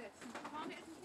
this. Mama isn't